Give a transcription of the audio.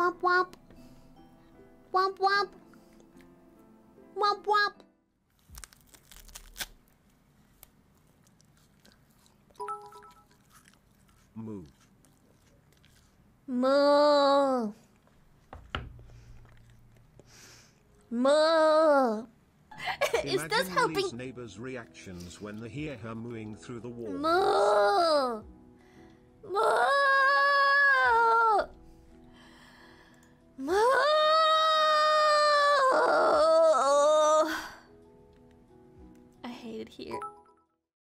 Womp womp. Womp womp. Womp womp. Moo. Moo. Moo. Is this helping? Lily's neighbors' reactions when they hear her mooing through the wall. Moo. Moo. head here.